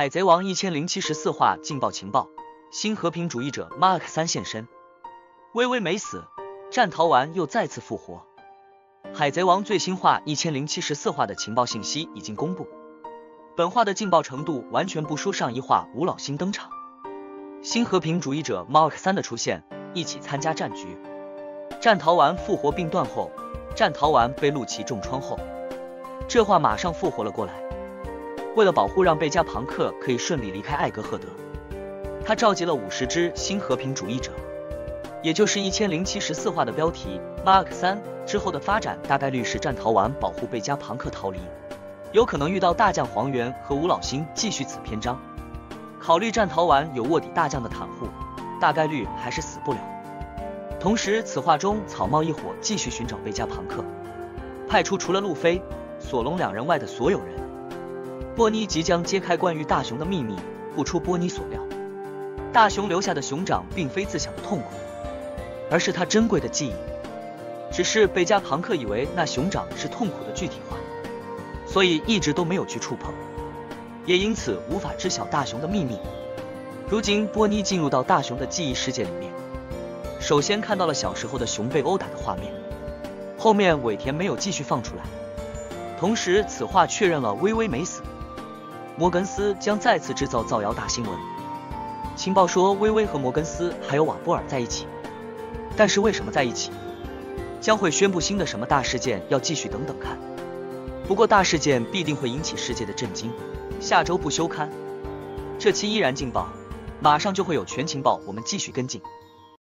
海贼王一千零七十四话劲爆情报，新和平主义者 Mark 三现身，微微没死，战逃完又再次复活。海贼王最新话一千零七十四话的情报信息已经公布，本话的劲爆程度完全不输上一话吴老星登场，新和平主义者 Mark 三的出现，一起参加战局。战逃完复活并断后，战逃完被陆琪重创后，这话马上复活了过来。为了保护让贝加庞克可以顺利离开艾格赫德，他召集了五十只新和平主义者，也就是一千零七十四话的标题 Mark 三之后的发展大概率是战逃完保护贝加庞克逃离，有可能遇到大将黄猿和吴老星继续此篇章。考虑战逃完有卧底大将的袒护，大概率还是死不了。同时，此话中草帽一伙继续寻找贝加庞克，派出除了路飞、索隆两人外的所有人。波尼即将揭开关于大雄的秘密，不出波尼所料，大雄留下的熊掌并非自享的痛苦，而是他珍贵的记忆。只是贝加庞克以为那熊掌是痛苦的具体化，所以一直都没有去触碰，也因此无法知晓大雄的秘密。如今波尼进入到大雄的记忆世界里面，首先看到了小时候的熊被殴打的画面，后面尾田没有继续放出来，同时此话确认了微微没死。摩根斯将再次制造造谣大新闻。情报说，薇薇和摩根斯还有瓦波尔在一起，但是为什么在一起？将会宣布新的什么大事件？要继续等等看。不过大事件必定会引起世界的震惊。下周不休刊，这期依然劲爆，马上就会有全情报，我们继续跟进。